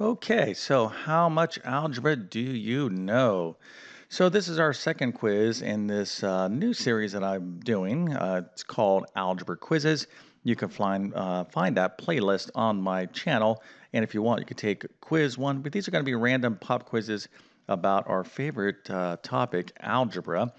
Okay, so how much algebra do you know? So, this is our second quiz in this uh, new series that I'm doing. Uh, it's called Algebra Quizzes. You can find, uh, find that playlist on my channel. And if you want, you can take quiz one, but these are going to be random pop quizzes about our favorite uh, topic, algebra.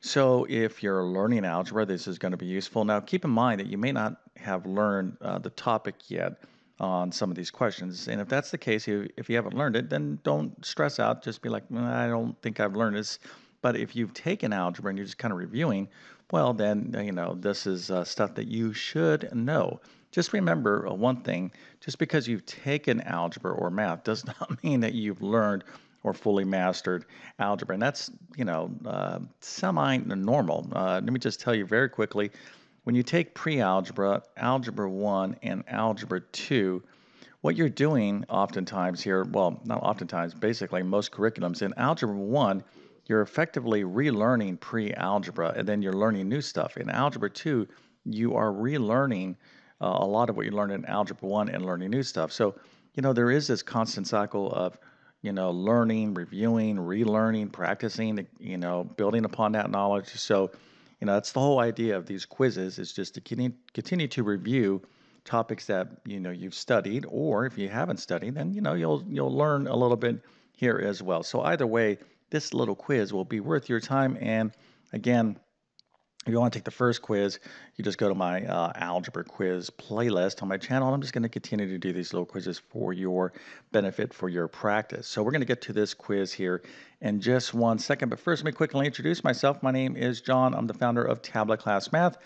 So, if you're learning algebra, this is going to be useful. Now, keep in mind that you may not have learned uh, the topic yet on some of these questions. And if that's the case, if you haven't learned it, then don't stress out. Just be like, I don't think I've learned this. But if you've taken algebra and you're just kind of reviewing, well, then, you know, this is uh, stuff that you should know. Just remember uh, one thing just because you've taken algebra or math does not mean that you've learned or fully mastered algebra. And that's, you know, uh, semi normal. Uh, let me just tell you very quickly when you take pre-algebra, algebra 1, and algebra 2, what you're doing oftentimes here, well, not oftentimes, basically most curriculums, in algebra 1, you're effectively relearning pre-algebra and then you're learning new stuff. In algebra 2, you are relearning uh, a lot of what you learned in algebra 1 and learning new stuff. So, you know, there is this constant cycle of, you know, learning, reviewing, relearning, practicing, you know, building upon that knowledge. So, you know that's the whole idea of these quizzes is just to continue to review topics that you know you've studied or if you haven't studied then you know you'll you'll learn a little bit here as well. So either way this little quiz will be worth your time. And again if you want to take the first quiz, you just go to my uh, algebra quiz playlist on my channel. And I'm just going to continue to do these little quizzes for your benefit, for your practice. So we're going to get to this quiz here in just one second. But first, let me quickly introduce myself. My name is John. I'm the founder of TabletClass Math.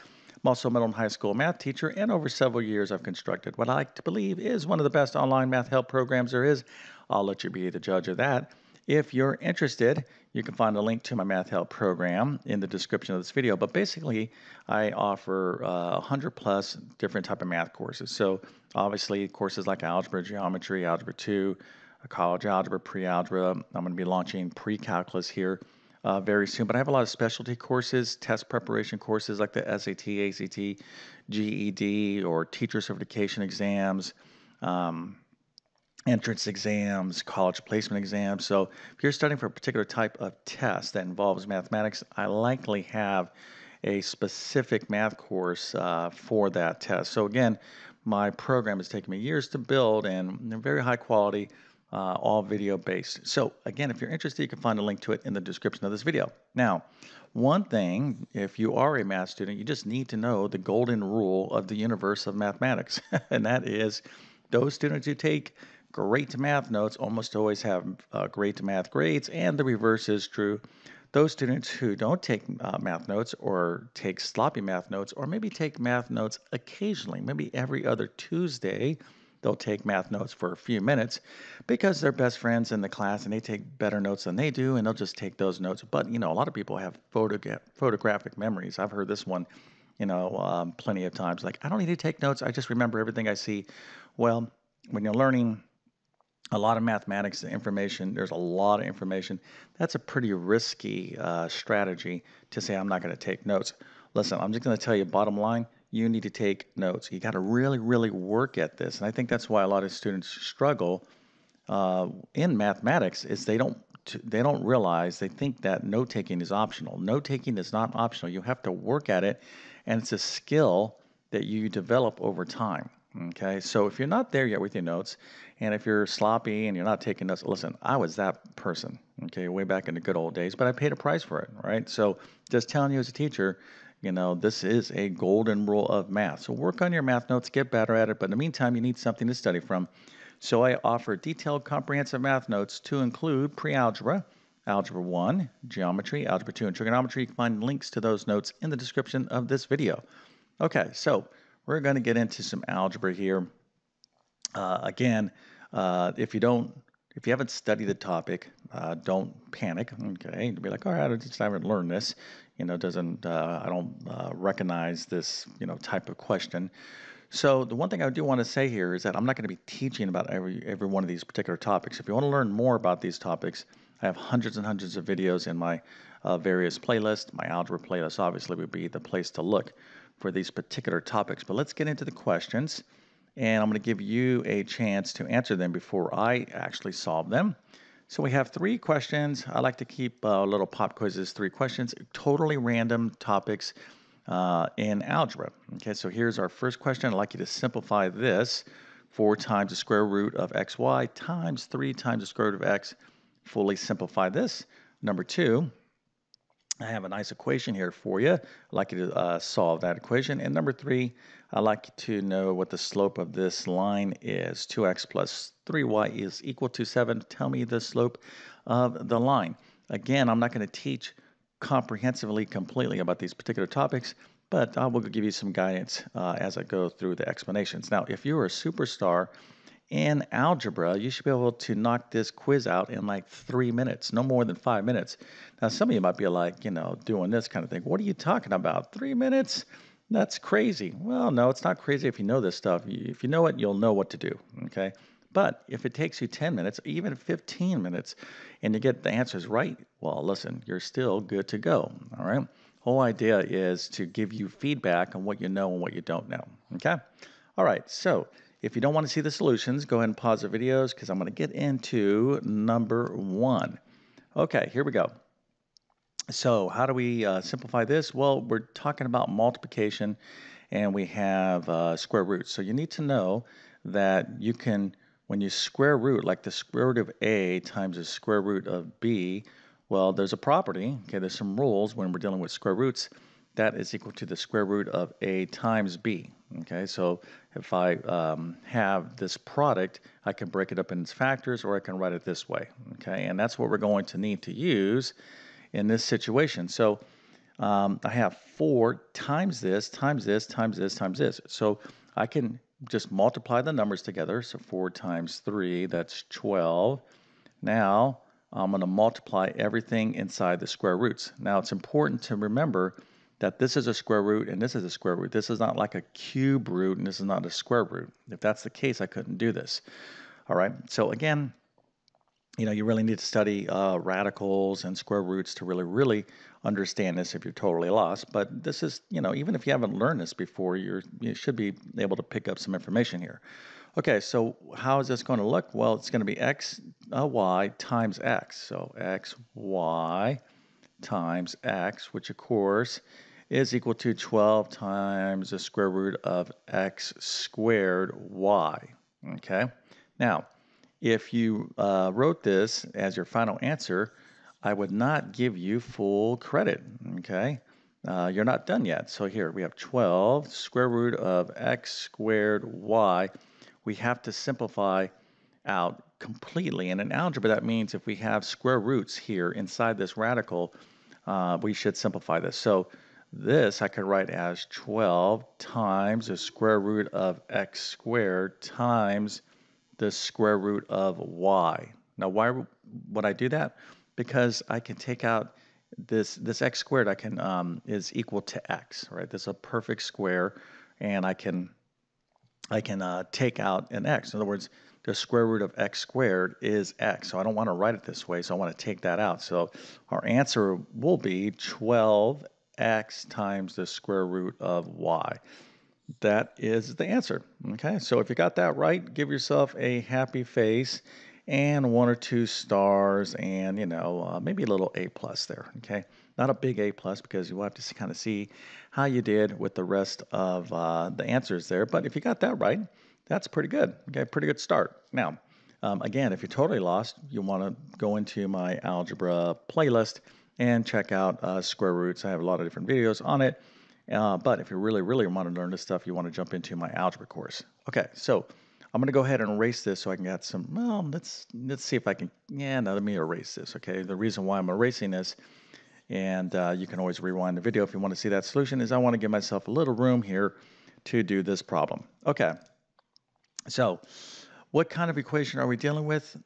I'm also a middle and high school math teacher, and over several years, I've constructed what I like to believe is one of the best online math help programs there is. I'll let you be the judge of that. If you're interested, you can find a link to my Math Help program in the description of this video. But basically, I offer uh, 100 plus different type of math courses. So obviously, courses like algebra, geometry, algebra 2, college algebra, pre-algebra. I'm going to be launching pre-calculus here uh, very soon. But I have a lot of specialty courses, test preparation courses like the SAT, ACT, GED, or teacher certification exams. Um, entrance exams, college placement exams. So if you're studying for a particular type of test that involves mathematics, I likely have a specific math course uh, for that test. So again, my program has taken me years to build and they're very high quality, uh, all video based. So again, if you're interested, you can find a link to it in the description of this video. Now, one thing, if you are a math student, you just need to know the golden rule of the universe of mathematics, and that is those students who take great math notes almost always have uh, great math grades, and the reverse is true. Those students who don't take uh, math notes or take sloppy math notes, or maybe take math notes occasionally, maybe every other Tuesday, they'll take math notes for a few minutes because they're best friends in the class and they take better notes than they do, and they'll just take those notes. But, you know, a lot of people have photogra- photographic memories. I've heard this one, you know, um, plenty of times. Like, I don't need to take notes, I just remember everything I see. Well, when you're learning a lot of mathematics information. There's a lot of information. That's a pretty risky uh, strategy to say, I'm not going to take notes. Listen, I'm just going to tell you, bottom line, you need to take notes. You got to really, really work at this. And I think that's why a lot of students struggle uh, in mathematics is they don't they don't realize they think that note taking is optional. Note taking is not optional. You have to work at it, and it's a skill that you develop over time. Okay, so if you're not there yet with your notes, and if you're sloppy and you're not taking notes, listen, I was that person, okay, way back in the good old days, but I paid a price for it, right? So just telling you as a teacher, you know, this is a golden rule of math. So work on your math notes, get better at it, but in the meantime, you need something to study from. So I offer detailed comprehensive math notes to include pre-algebra, Algebra 1, Geometry, Algebra 2, and Trigonometry. You can find links to those notes in the description of this video. Okay, so we're going to get into some algebra here. Uh, again, uh, if you don't, if you haven't studied the topic, uh, don't panic. Okay, be like, all right, I just haven't learned this. You know, doesn't uh, I don't uh, recognize this you know type of question. So the one thing I do want to say here is that I'm not going to be teaching about every every one of these particular topics. If you want to learn more about these topics, I have hundreds and hundreds of videos in my uh, various playlists. My algebra playlist obviously would be the place to look for these particular topics. But let's get into the questions. and I'm going to give you a chance to answer them before I actually solve them. So we have three questions. I like to keep uh, little pop quizzes, three questions, totally random topics uh, in algebra. Okay, so here's our first question. I'd like you to simplify this. 4 times the square root of xy times 3 times the square root of x. Fully simplify this. Number two, I have a nice equation here for you. I'd like you to uh, solve that equation. And number three, I'd like you to know what the slope of this line is. 2x plus 3y is equal to 7. Tell me the slope of the line. Again, I'm not going to teach comprehensively, completely about these particular topics, but I will give you some guidance uh, as I go through the explanations. Now, if you're a superstar in algebra, you should be able to knock this quiz out in like three minutes, no more than five minutes. Now, some of you might be like, you know, doing this kind of thing. What are you talking about? Three minutes? That's crazy. Well, no, it's not crazy if you know this stuff. If you know it, you'll know what to do. Okay. But if it takes you 10 minutes, even 15 minutes, and you get the answers right, well, listen, you're still good to go. All right. Whole idea is to give you feedback on what you know and what you don't know. Okay. All right. So if you don't want to see the solutions, go ahead and pause the videos because I'm going to get into number one. Okay, here we go. So how do we uh, simplify this? Well, we're talking about multiplication and we have uh, square roots. So you need to know that you can, when you square root, like the square root of a times the square root of b, well, there's a property, okay, there's some rules when we're dealing with square roots, that is equal to the square root of a times b, okay? So if I um, have this product, I can break it up in its factors or I can write it this way, okay? And that's what we're going to need to use in this situation. So um, I have 4 times this, times this, times this, times this. So I can just multiply the numbers together. So 4 times 3, that's 12. Now I'm going to multiply everything inside the square roots. Now it's important to remember that this is a square root and this is a square root. This is not like a cube root and this is not a square root. If that's the case, I couldn't do this. All right, so again, you know, you really need to study uh, radicals and square roots to really, really understand this if you're totally lost. But this is, you know, even if you haven't learned this before, you're, you should be able to pick up some information here. Okay, so how is this going to look? Well, it's going to be x, uh, y times x. So x, y times x, which of course is equal to 12 times the square root of x squared y. Okay, now if you uh, wrote this as your final answer, I would not give you full credit, okay? Uh, you're not done yet. So here we have 12 square root of x squared y. We have to simplify out completely. And in algebra, that means if we have square roots here inside this radical, uh, we should simplify this. So this I could write as 12 times the square root of x squared times the square root of y. Now, why would I do that? Because I can take out this this x squared. I can um, is equal to x, right? This is a perfect square, and I can I can uh, take out an x. In other words, the square root of x squared is x. So I don't want to write it this way, so I want to take that out. So our answer will be 12x times the square root of y? That is the answer. Okay, so if you got that right, give yourself a happy face and one or two stars and you know uh, maybe a little a plus there okay? Not a big a plus because you will have to kind of see how you did with the rest of uh, the answers there but if you got that right that's pretty good okay? Pretty good start. Now um, again if you're totally lost you want to go into my algebra playlist and check out uh, square roots i have a lot of different videos on it uh, but if you really, really want to learn this stuff, you want to jump into my algebra course. Okay, so I'm going to go ahead and erase this so I can get some, well, let's, let's see if I can, yeah, let me erase this, okay? The reason why I'm erasing this, and uh, you can always rewind the video if you want to see that solution, is I want to give myself a little room here to do this problem. Okay, so what kind of equation are we dealing with?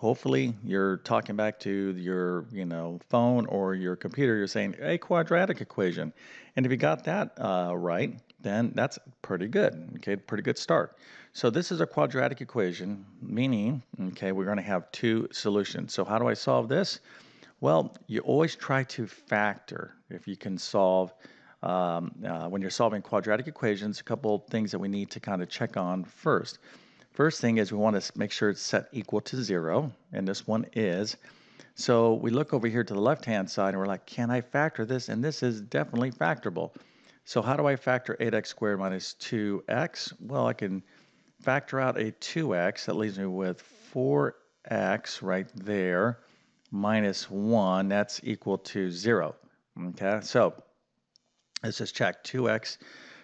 Hopefully you're talking back to your you know phone or your computer you're saying a quadratic equation. And if you got that uh, right then that's pretty good okay pretty good start. So this is a quadratic equation meaning okay we're going to have two solutions. So how do i solve this? Well you always try to factor if you can solve um, uh, when you're solving quadratic equations, a couple things that we need to kind of check on first. First thing is we want to make sure it's set equal to zero, and this one is. So we look over here to the left-hand side and we're like, can I factor this? And this is definitely factorable. So how do I factor 8x squared minus 2x? Well, I can factor out a 2x. That leaves me with 4x right there minus 1. That's equal to 0. Okay, so let's just check 2x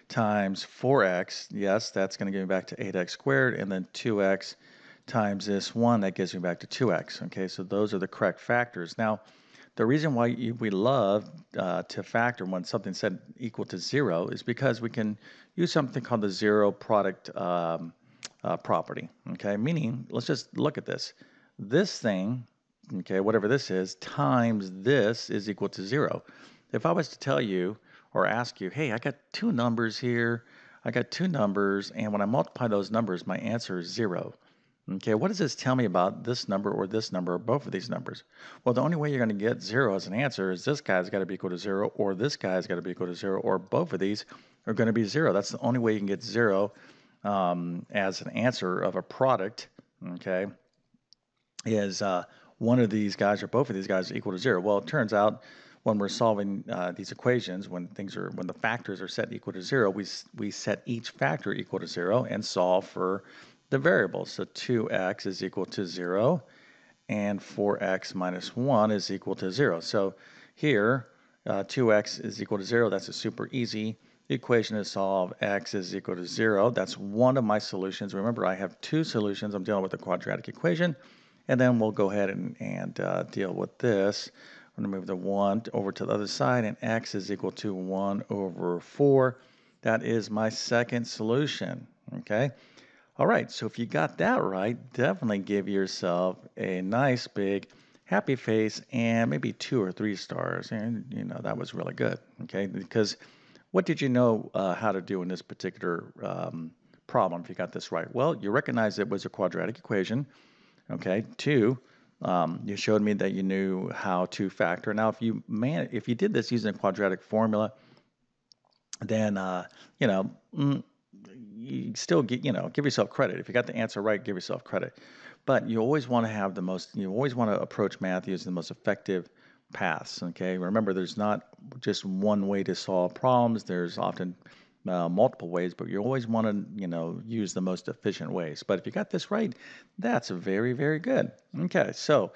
times 4x. Yes, that's going to give me back to 8x squared. And then 2x times this 1, that gives me back to 2x. Okay, so those are the correct factors. Now, the reason why we love uh, to factor when something's set equal to 0 is because we can use something called the zero product um, uh, property. Okay, meaning, let's just look at this. This thing, okay, whatever this is, times this is equal to 0. If I was to tell you or ask you, hey, I got two numbers here, I got two numbers, and when I multiply those numbers, my answer is 0. Okay, what does this tell me about this number or this number or both of these numbers? Well, the only way you're going to get zero as an answer is this guy's got to be equal to zero or this guy's got to be equal to zero or both of these are going to be zero. That's the only way you can get zero um, as an answer of a product, okay, is uh, one of these guys or both of these guys equal to zero. Well, it turns out when we're solving uh, these equations, when things are when the factors are set equal to zero, we we set each factor equal to zero and solve for the variables. So 2x is equal to 0, and 4x minus 1 is equal to 0. So here, uh, 2x is equal to 0. That's a super easy equation to solve. x is equal to 0. That's one of my solutions. Remember, I have two solutions. I'm dealing with a quadratic equation. And then we'll go ahead and, and uh, deal with this. I'm going to move the 1 over to the other side, and x is equal to 1 over 4. That is my second solution, okay? All right, so if you got that right, definitely give yourself a nice big happy face and maybe two or three stars. And, you know, that was really good, okay? Because what did you know uh, how to do in this particular um, problem if you got this right? Well, you recognize it was a quadratic equation, okay? Two, um, you showed me that you knew how to factor. Now, if you man, if you did this using a quadratic formula, then uh, you know mm, you still get, you know, give yourself credit. If you got the answer right, give yourself credit. But you always want to have the most, you always want to approach math using the most effective paths. Okay. Remember, there's not just one way to solve problems. There's often uh, multiple ways, but you always want to, you know, use the most efficient ways. But if you got this right, that's very, very good. Okay. So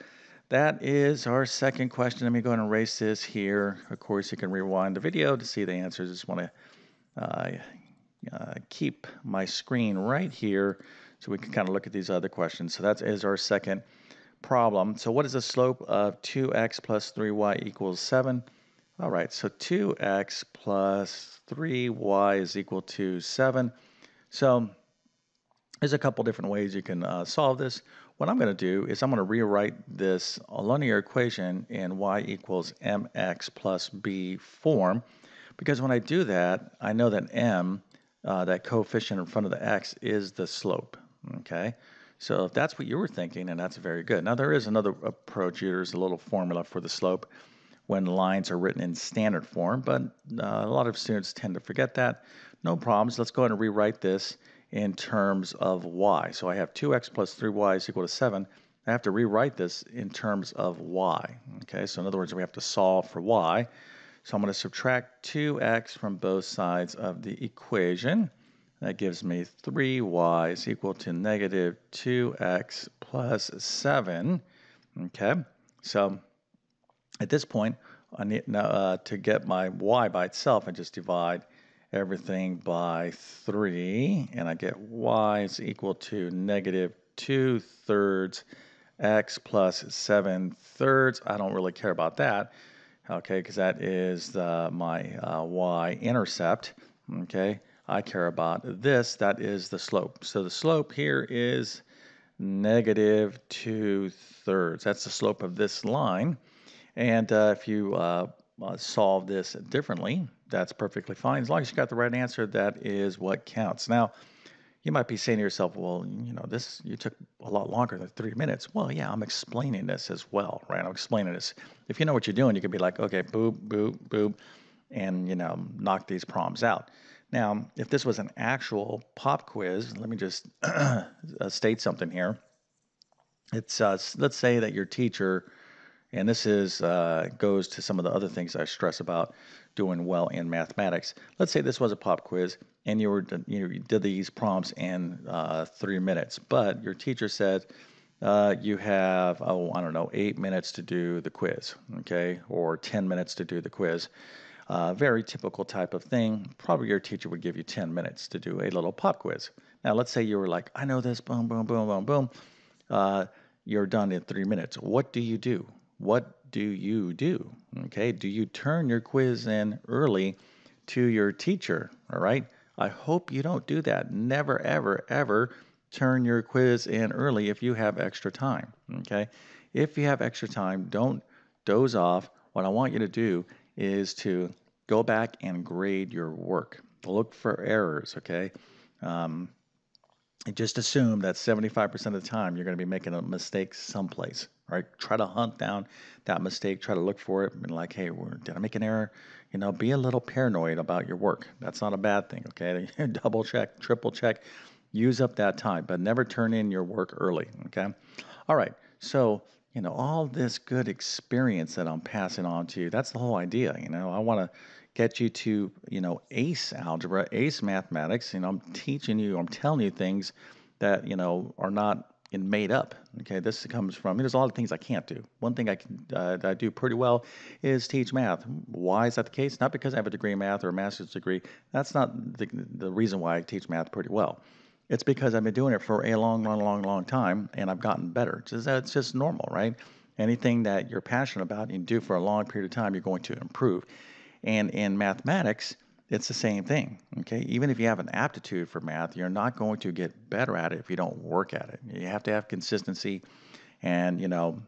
that is our second question. Let me go ahead and erase this here. Of course, you can rewind the video to see the answers. Just want to uh, uh, keep my screen right here so we can kind of look at these other questions. So that is our second problem. So what is the slope of 2x plus 3y equals 7? All right, so 2x plus 3y is equal to 7. So there's a couple different ways you can uh, solve this. What I'm going to do is I'm going to rewrite this linear equation in y equals mx plus b form because when I do that, I know that m uh, that coefficient in front of the x is the slope. Okay, so if that's what you were thinking, and that's very good. Now there is another approach. Here, there's a little formula for the slope when lines are written in standard form, but uh, a lot of students tend to forget that. No problems. Let's go ahead and rewrite this in terms of y. So I have 2x plus 3y is equal to 7. I have to rewrite this in terms of y. Okay, so in other words, we have to solve for y. So I'm going to subtract 2x from both sides of the equation. That gives me 3y is equal to negative 2x plus 7. Okay, so at this point, I need uh, to get my y by itself and just divide everything by 3. And I get y is equal to negative 2 thirds x plus 7 thirds. I don't really care about that okay, because that is my uh, y-intercept, okay? I care about this, that is the slope. So the slope here is negative 2 thirds. That's the slope of this line. And uh, if you uh, uh, solve this differently, that's perfectly fine. As long as you got the right answer, that is what counts. Now, you might be saying to yourself, well, you know, this, you took a lot longer than three minutes. Well, yeah, I'm explaining this as well, right? I'm explaining this. If you know what you're doing, you could be like, okay, boop, boop, boop. and you know knock these problems out. Now, if this was an actual pop quiz, let me just uh, state something here. It's uh, let's say that your teacher, and this is uh, goes to some of the other things I stress about doing well in mathematics. Let's say this was a pop quiz, and you were you, know, you did these prompts in uh, three minutes, but your teacher said. Uh, you have, oh, I don't know, eight minutes to do the quiz, okay, or 10 minutes to do the quiz. Uh, very typical type of thing. Probably your teacher would give you 10 minutes to do a little pop quiz. Now, let's say you were like, I know this, boom, boom, boom, boom, boom. Uh, you're done in three minutes. What do you do? What do you do? Okay, do you turn your quiz in early to your teacher? All right, I hope you don't do that. Never, ever, ever turn your quiz in early if you have extra time. Okay, if you have extra time, don't doze off. What I want you to do is to go back and grade your work. Look for errors, okay? Um, just assume that 75% of the time you're going to be making a mistake someplace, right? Try to hunt down that mistake, try to look for it, and like, hey, did I make an error? You know, be a little paranoid about your work. That's not a bad thing, okay? Double check, triple check, use up that time, but never turn in your work early, okay? All right, so you know, all this good experience that I'm passing on to you. That's the whole idea. You know, I want to get you to, you know, ace algebra, ace mathematics. You know, I'm teaching you, I'm telling you things that, you know, are not in made up. Okay, this comes from, there's a lot of things I can't do. One thing I can uh, I do pretty well is teach math. Why is that the case? Not because I have a degree in math or a master's degree. That's not the, the reason why I teach math pretty well. It's because I've been doing it for a long, long, long, long time and I've gotten better. It's just, it's just normal, right? Anything that you're passionate about and you do for a long period of time, you're going to improve. And in mathematics, it's the same thing. Okay, even if you have an aptitude for math, you're not going to get better at it if you don't work at it. You have to have consistency, and you know,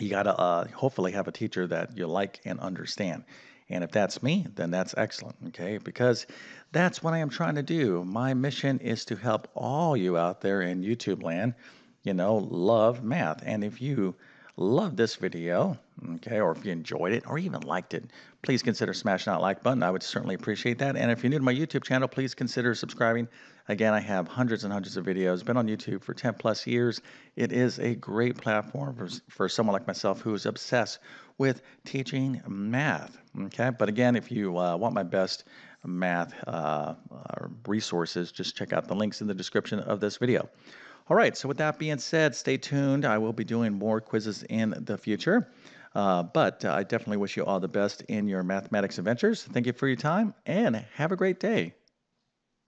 you got to uh, hopefully have a teacher that you like and understand. And if that's me, then that's excellent, okay? Because that's what I am trying to do. My mission is to help all you out there in YouTube land, you know, love math. And if you love this video, okay, or if you enjoyed it or even liked it, please consider smashing that like button. I would certainly appreciate that. And if you're new to my YouTube channel, please consider subscribing. Again, I have hundreds and hundreds of videos, been on YouTube for 10 plus years. It is a great platform for, for someone like myself who is obsessed with teaching math, okay? But again, if you uh, want my best math uh, resources, just check out the links in the description of this video. All right, so with that being said, stay tuned. I will be doing more quizzes in the future. Uh, but uh, I definitely wish you all the best in your mathematics adventures. Thank you for your time and have a great day.